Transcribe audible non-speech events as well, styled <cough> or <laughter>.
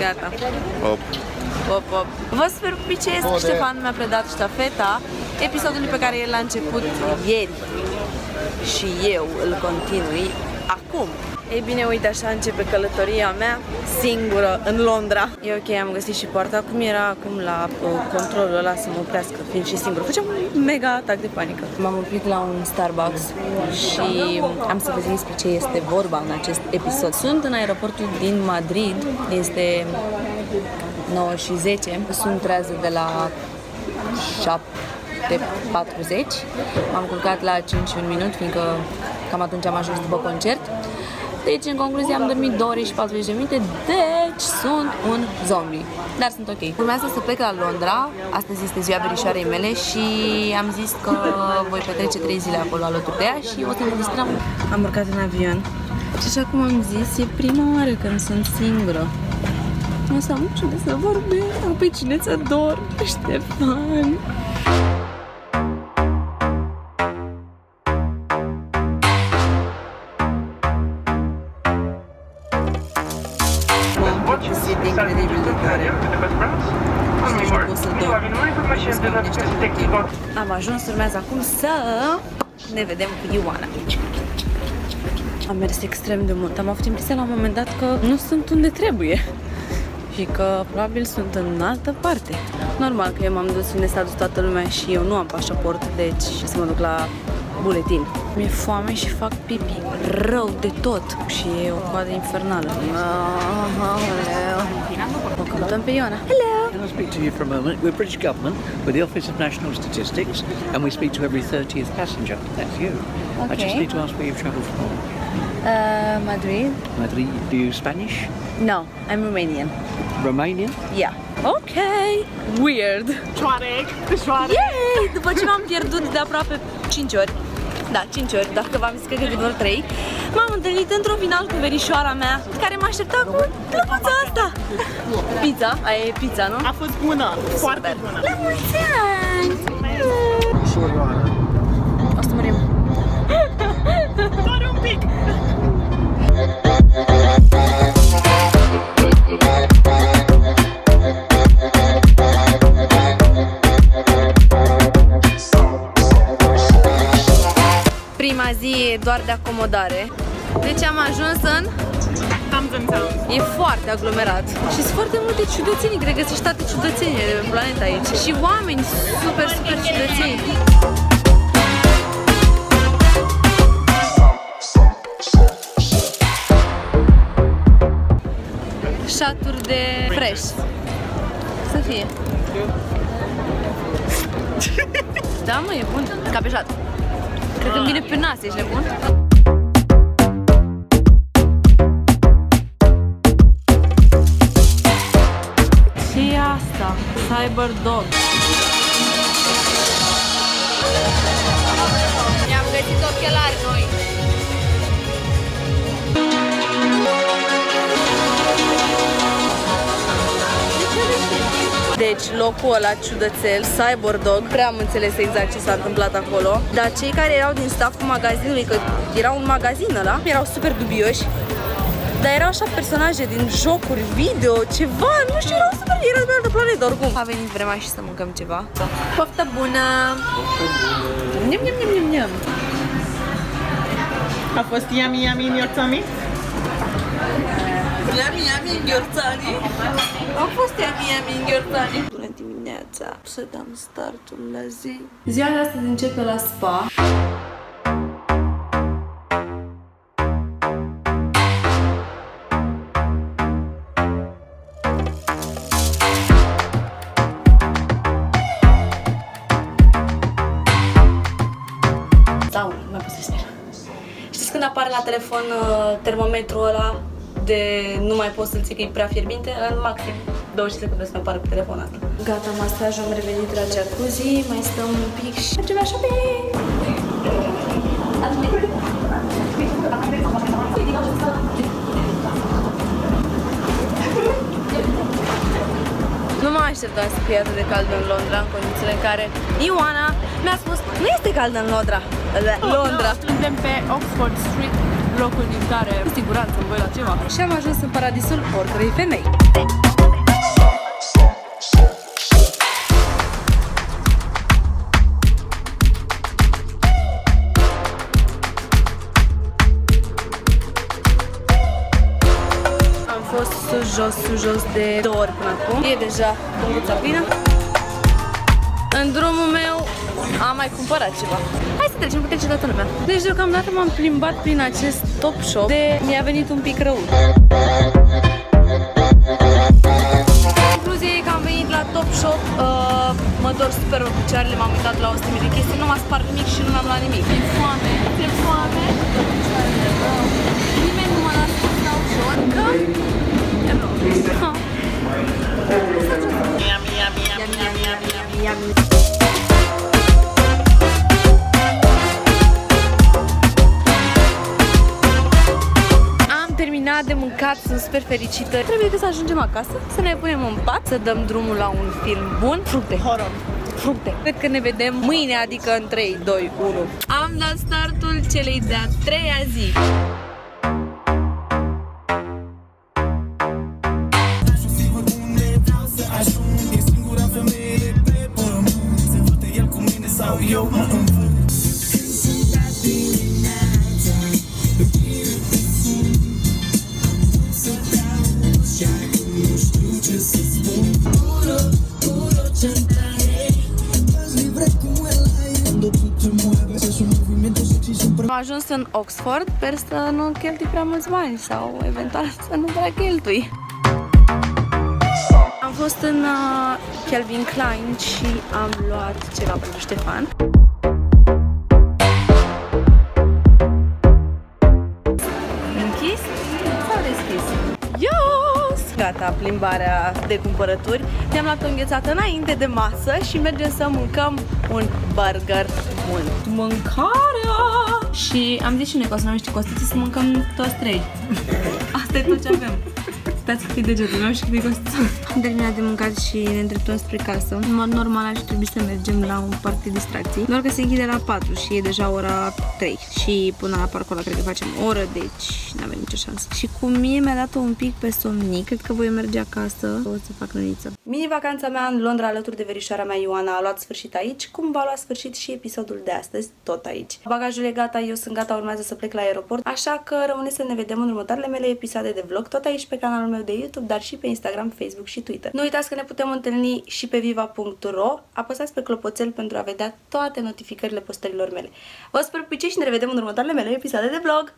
Gata. Op. Op, op. Vă sper pupicesc, Ștefan mi-a predat ștafeta episodului pe care el l-a început ieri și eu îl continui acum. Ei bine, uite așa începe călătoria mea singură în Londra. E ok, am găsit și poarta. Acum era acum la uh, controlul ăla să mă oprească, fiind și singur. Făceam un mega atac de panică. M-am oprit la un Starbucks și am să vă zic despre ce este vorba în acest episod. Sunt în aeroportul din Madrid, este 9 și 10. Sunt trează de la 7.40. M-am culcat la 5 și un minut, fiindcă cam atunci am ajuns după concert. Deci, în concluzie, am dormit 2 ore și 40 de minute, deci sunt un zombie. Dar sunt ok. Urmează să plec la Londra, astăzi este ziua verișoarei mele și am zis că voi petrece 3 zile acolo alături de ea și o să ne distrăm. Am urcat în avion și așa cum am zis, e prima oară când sunt singură. O să am cine să vorbesc, am pe cine să dorm, Ștefan. Am ajuns, urmează acum să ne vedem cu Ioana. Am mers extrem de mult. Am avut impresia la un moment dat că nu sunt unde trebuie și că probabil sunt în altă parte. Normal că eu m-am dus unde s-a dus toată lumea și eu nu am pașaport, deci să mă duc la buletin. Mi-e foame și fac pipi rău de tot și e o coadă infernală. O căutăm pe Ioana. Hello! Can I speak to you for a moment? We're British Government, we're the Office of National Statistics, and we speak to every 30th passenger. That's you. Okay. I just Okay. need to ask where you've travelled from. Uh, Madrid? Madrid, do you Spanish? No, I'm Romanian. Romanian? Yeah. Ok. Weird. Șoarec, șoarec. Yay! După ce m-am pierdut de aproape 5 ori, da, 5 ori, dacă v-am zis că de doar 3, m-am întâlnit într-un final cu verișoara mea, care m-a așteptat cu plăcuța asta. Pizza, aia e pizza, nu? A fost bună, foarte bună. La mulți ani! O să murim. Doar un pic. E doar de acomodare. Deci am ajuns în... Am Town. E foarte aglomerat și sunt foarte multe ciudățenii, cred că sunt toate ciudățenile de pe planeta aici și oameni super, super ciudățeni. Șaturi de fresh. Să fie. <laughs> Da, mă, e bun. Ca pe șat. Cred că vine pe nas, ești nebun? ce e asta? Cyber Dog. Ne-am găsit ochelari noi. Deci locul ăla ciudățel, Cyberdog, prea am înțeles exact ce s-a întâmplat acolo Dar cei care erau din stafful magazinului, că era un magazin ăla, erau super dubioși dar erau așa personaje din jocuri video, ceva, nu știu, erau super, erau de altă planetă oricum. A venit vremea și să mâncăm ceva. Poftă bună! Niam, niam, niam, niam, niam. A fost yummy, yummy in your tummy? Yummy, yummy, ghiorțani. A fost yummy, yummy, ghiorțani. Bună dimineața, să dăm startul la zi. Ziua de astăzi începe la spa. Sau, mai pus să Știți când apare la telefon uh, termometrul ăla de nu mai poți să-l ții că e prea fierbinte? În maxim 20 secunde să mai apare pe telefonul ăsta. Gata, masaj, am revenit la jacuzzi, mai stăm un pic și mergem la shopping! Nu mă așteptam să fie atât de cald în Londra, în condițiile în care Ioana mi-a spus nu este cald în Londra. Londra. Suntem pe Oxford Street, locul din care cu siguranță voi la ceva. Și am ajuns în paradisul oricărei femei. fost sus, jos, sus, jos de două ori până acum. E deja punguța plină. În drumul meu am mai cumpărat ceva. Hai să trecem, cu trece toată lumea. Deci deocamdată m-am plimbat prin acest top shop de mi-a venit un pic rău. Concluzia e că am venit la Top Shop, uh, mă dor super rău picioarele, m-am uitat la 100.000 de chestii, nu m-a spart nimic și nu mi-am luat nimic. E foame, e foame. Nimeni nu mă lasă să stau jos, că... E rău. Ha. Yummy, yummy, yummy, yummy, yummy, yummy. Yummy. Terminat de mâncat, sunt super fericită. Trebuie că să ajungem acasă, să ne punem în pat, să dăm drumul la un film bun. Fructe. Horror. Fructe. Cred că ne vedem mâine, adică în 3, 2, 1. Am dat startul celei de-a treia zi. Am ajuns în Oxford, sper să nu cheltui prea mulți bani sau eventual <laughs> să nu prea cheltui. Am fost în uh, Calvin Klein și am luat ceva pentru Ștefan. Închis sau deschis? Yes! Gata, plimbarea de cumpărături. Ne-am luat o înghețată înainte de masă și mergem să mâncăm un burger bun. Mâncarea! Și am zis și noi că o să ne niște costițe să mâncăm toți trei. Asta e tot ce avem. Stați cât e degetul meu și cât e costița. Am terminat de mâncat și ne îndreptăm spre casă. În mod normal ar trebui să mergem la un parc de distracții. Doar că se închide la 4 și e deja ora 3. Și până la parcul ăla cred că facem o oră, deci nu avem nicio șansă. Și cum mie mi-a dat un pic pe somnic, cred că voi merge acasă o să fac lăniță. Mini-vacanța mea în Londra alături de verișoara mea Ioana a luat sfârșit aici, cum va lua sfârșit și episodul de astăzi, tot aici. Bagajul e gata, eu sunt gata, urmează să plec la aeroport, așa că rămâne să ne vedem în următoarele mele episoade de vlog, tot aici pe canalul meu de YouTube, dar și pe Instagram, Facebook și Twitter. Nu uitați că ne putem întâlni și pe viva.ro, apăsați pe clopoțel pentru a vedea toate notificările postărilor mele. Vă sper pe și ne revedem în următoarele mele episoade de vlog!